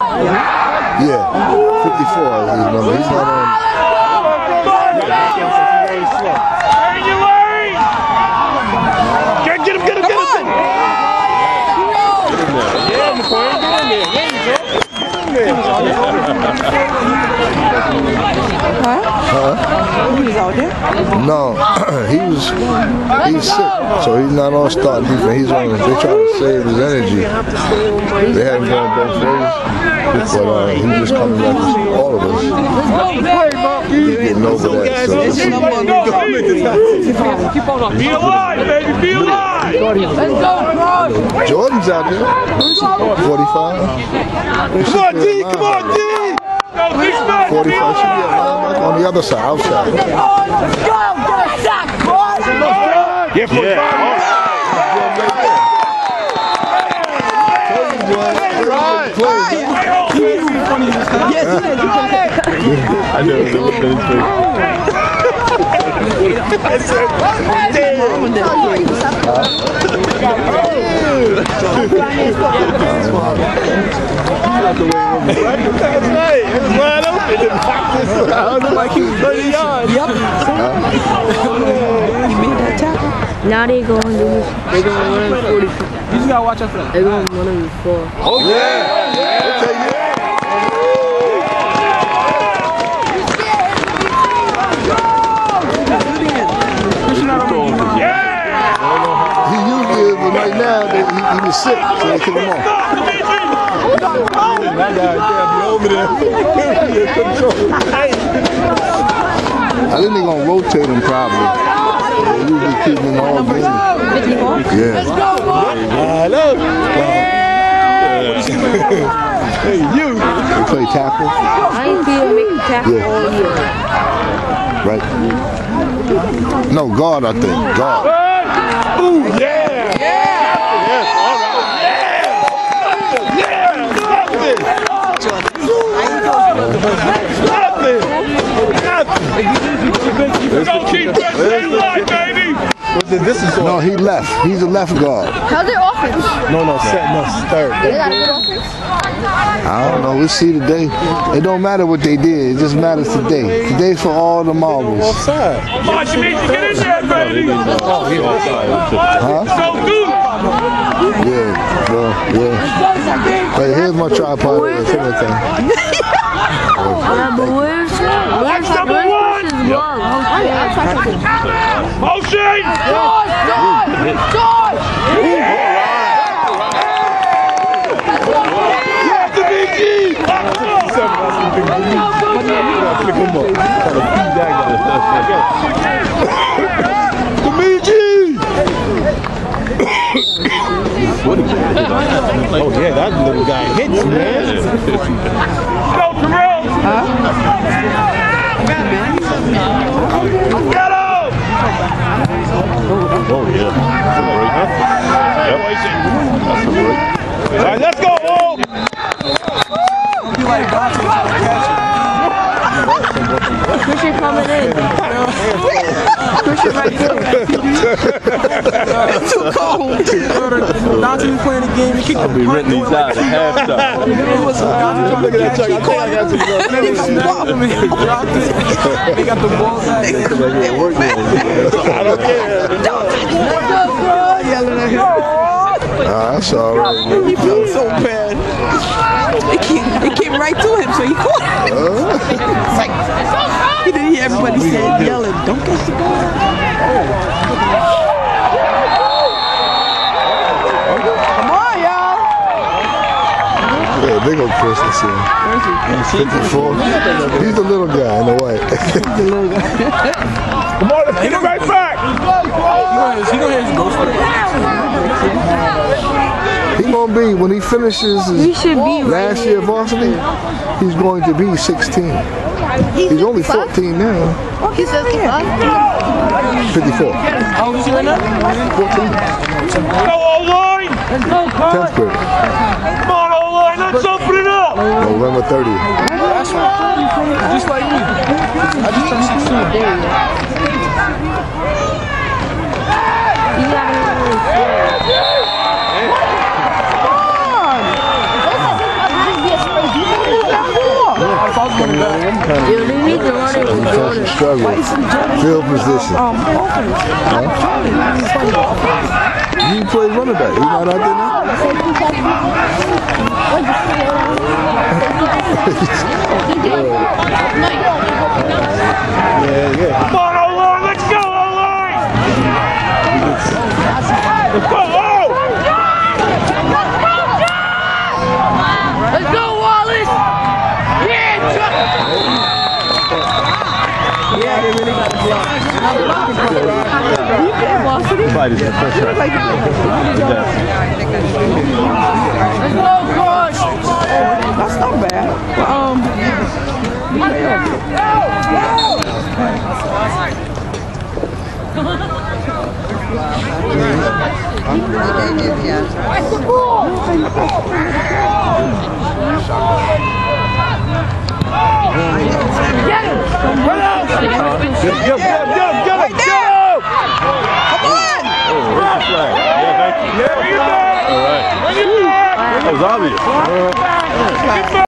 Yeah, 54 is his number. He's not on. Get, him, get him, get him! Yeah, McCoy, get in there. There you go. He was out there. No, he was he's sick, so he's not on start defense. He's on. They trying to save his energy. They him going both ways, but uh, he just coming back to all of us. He's getting over that. So Be alive, baby, be alive! Jordan's out there, 45. Come on, D, come on, D! Go, big man! 45 should be a linebacker on the other side, outside. Yeah, 45. I know. It was his. That's right. It was wide open. It knocked this out like he was 30 yards. Yep. He made that tackle. Now they going to do They going to run 40. You just gotta watch out for that. They going to run before. Oh yeah, okay, yeah. He usually is, but right now they, he, he was sick, so they took him off. That guy can't be over there. I think they're gonna rotate him probably. They usually keep him all game. Yeah. Hello. Hey, you. They play tackle, I ain't see him tackle Yeah. all year. right? No, guard, I think. Guard. Ooh, yeah. Yes, all right. Yeah. Yeah. Nothing. Nothing. Go keep that stay alive, baby. This is No, he left. He's a left guard. How's their offense? no, no, set, no, third. They got a good offense? I don't know. We'll see today. It don't matter what they did. It just matters today. Today's for all the marbles. Offside. Come on, Jimmy, get in there, baby. Huh? So good. Yeah. Well, yeah. Hey, here's my tripod. If anything. Yeah, but where's where's number where's one? Chris's glove? Motion. Yeah, the big G. Pick him up. Try to feed that guy. The big G. Oh yeah, that little guy hits, man. Go, Terrell. Get him. Oh yeah. That's a break. All right, let's go, Wolf. Be like Dante trying to catch him. Christian coming in. Christian right there. Too cold. Dante was playing the game. He kicked I'll the be punt. renting these out at halftime. It was Dante trying to catch it. He caught it. And then he stopped him and he dropped it. They got the ball back. I don't care. Yelling at him. That's all right. He felt so bad. It came, it came right to him, so he caught it. It's like, he didn't hear everybody saying, yelling, don't catch the ball. Come on, y'all. Yeah, they go Christensen. 54. He's the little guy in the white. he's Come on, let's get it right back. He gonna hear his ghost. He gonna be when he finishes his should be right last year varsity. He's going to be 16. He's only 14 now. Oh, he says 54. How old is he right now? 14. Go, O-line. 10th grade. Come on, O-line. Let's open it up. November 30th. That's right. Just like me. I just turned 16. Need to run it struggle. Field position. Um, open. You play running back. You not out there now? Yeah, yeah. Fight is the first You look like you Let's go, Crush! That's not bad. But, um, Get him, get him, get him, get him, Right get there. him! come on. Yeah, thank you. Yeah, bring it back! All right. Bring it back! That was obvious. Get back!